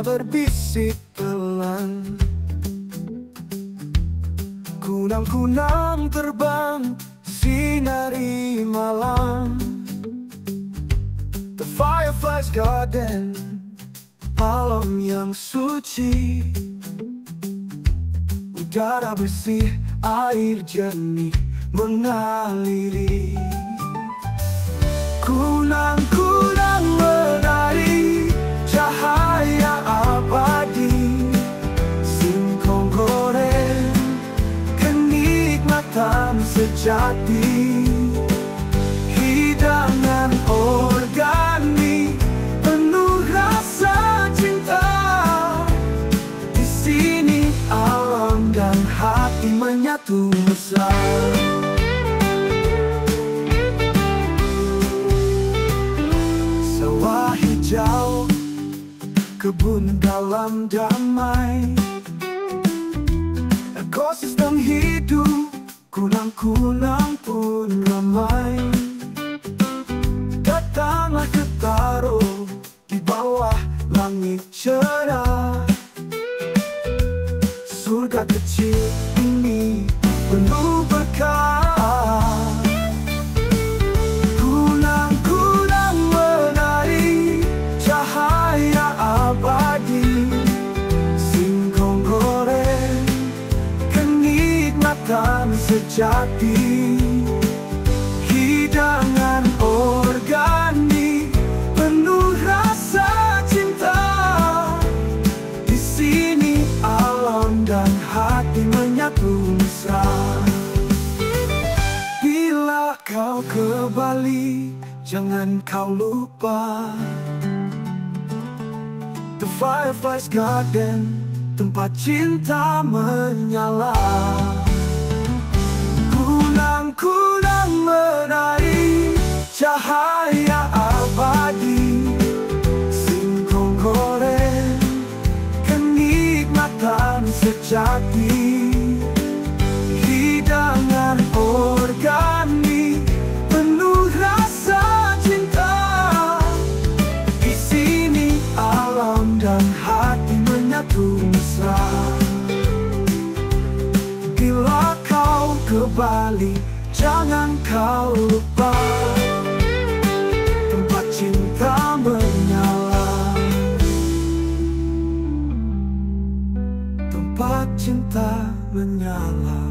Berbisik pelan Kunang-kunang terbang Sinari malam. The Fireflies Garden Malam yang suci. Udara bersih Air jernih Mengaliri. Kunang-kunang sejati. Hidangan organik Penuh rasa cinta. Di sini alam dan hati menyatu mesra hijau Kebun dalam damai. Ekosistem hidup Kunang-kunang pun ramai. Datanglah ke Taro Di bawah langit cerah. Surga kecil ini penuh berkah Kunang-kunang menari Cahaya abadi. Singkong goreng Kenikmatan sejati. Hidangan organik Penuh rasa cinta. Di sini alam dan hati menyatu mesra. Bila kau ke Bali, jangan kau lupa. The Fireflies Garden, tempat cinta menyala cahaya abadi. Singkong goreng, kenikmatan sejati. Hidangan organik penuh rasa cinta. Di sini alam dan hati menyatu mesra. Bila kau ke Bali jangan kau lupa Tempat cinta menyala